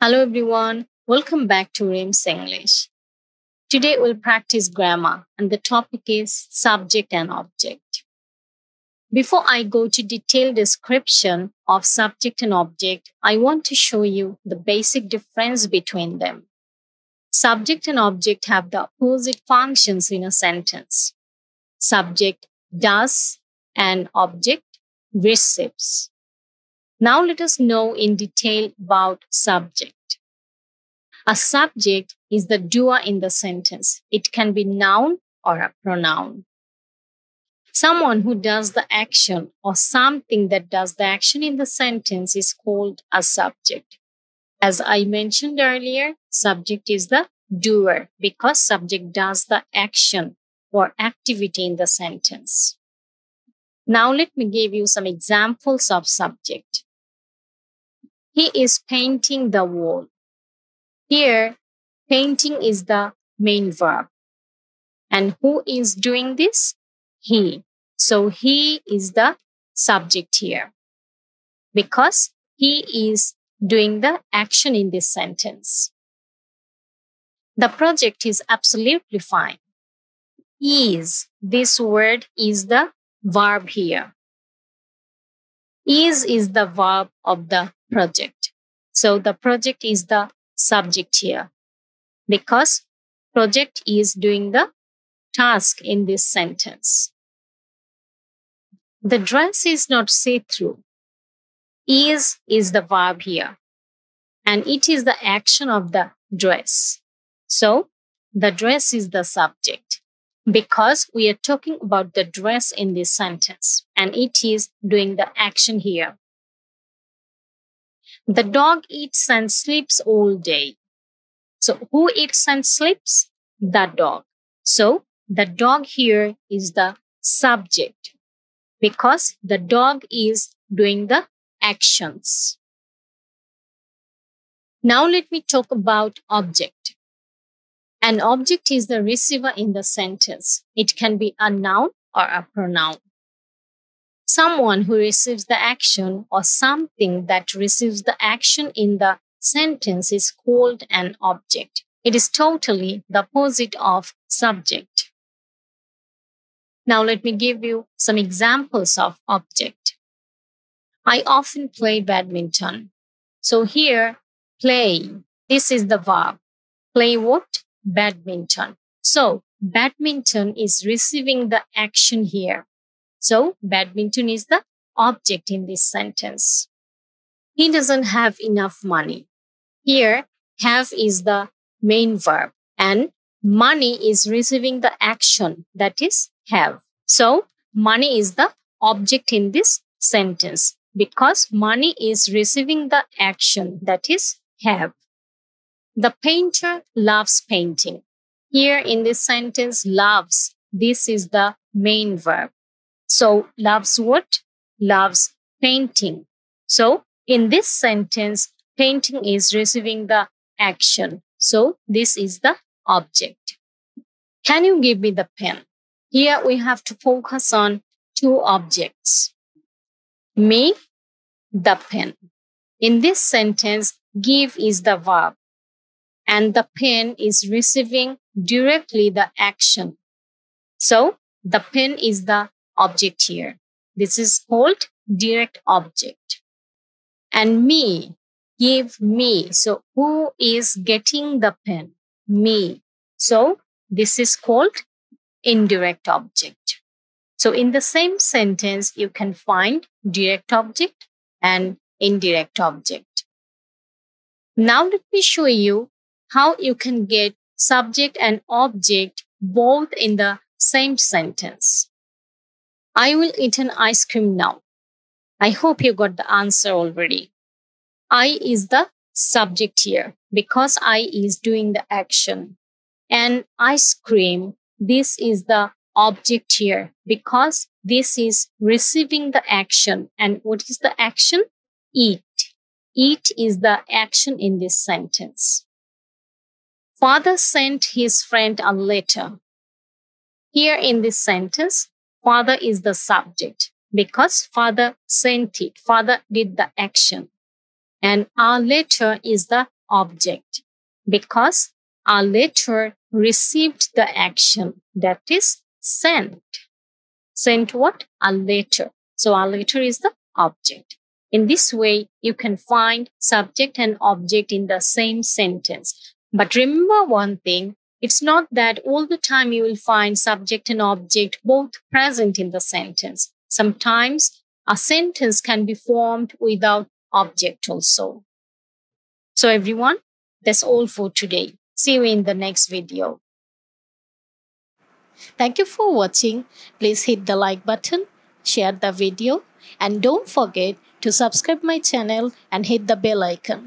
Hello everyone, welcome back to Rim's English. Today we'll practice grammar and the topic is subject and object. Before I go to detailed description of subject and object, I want to show you the basic difference between them. Subject and object have the opposite functions in a sentence. Subject does and object receives. Now let us know in detail about subject. A subject is the doer in the sentence. It can be noun or a pronoun. Someone who does the action or something that does the action in the sentence is called a subject. As I mentioned earlier, subject is the doer because subject does the action or activity in the sentence. Now let me give you some examples of subject. He is painting the wall. Here, painting is the main verb. And who is doing this? He. So he is the subject here because he is doing the action in this sentence. The project is absolutely fine. Is, this word is the verb here. Is is the verb of the project. So the project is the subject here because project is doing the task in this sentence. The dress is not see-through. Is is the verb here and it is the action of the dress. So the dress is the subject because we are talking about the dress in this sentence and it is doing the action here. The dog eats and sleeps all day. So who eats and sleeps? The dog. So the dog here is the subject because the dog is doing the actions. Now let me talk about object. An object is the receiver in the sentence. It can be a noun or a pronoun someone who receives the action or something that receives the action in the sentence is called an object. It is totally the opposite of subject. Now let me give you some examples of object. I often play badminton. So here, play, this is the verb. Play what? Badminton. So badminton is receiving the action here. So badminton is the object in this sentence. He doesn't have enough money. Here, have is the main verb and money is receiving the action that is have. So money is the object in this sentence because money is receiving the action that is have. The painter loves painting. Here in this sentence, loves, this is the main verb. So loves what? Loves painting. So in this sentence, painting is receiving the action. So this is the object. Can you give me the pen? Here we have to focus on two objects. Me, the pen. In this sentence, give is the verb and the pen is receiving directly the action. So the pen is the object here. This is called direct object. And me, give me. So who is getting the pen? Me. So this is called indirect object. So in the same sentence, you can find direct object and indirect object. Now let me show you how you can get subject and object both in the same sentence. I will eat an ice cream now. I hope you got the answer already. I is the subject here because I is doing the action. And ice cream, this is the object here because this is receiving the action. And what is the action? Eat. Eat is the action in this sentence. Father sent his friend a letter. Here in this sentence, Father is the subject because Father sent it. Father did the action. And our letter is the object because our letter received the action that is sent. Sent what? A letter. So our letter is the object. In this way, you can find subject and object in the same sentence. But remember one thing, it's not that all the time you will find subject and object both present in the sentence. Sometimes a sentence can be formed without object also. So everyone, that's all for today. See you in the next video. Thank you for watching. Please hit the like button, share the video and don't forget to subscribe my channel and hit the bell icon.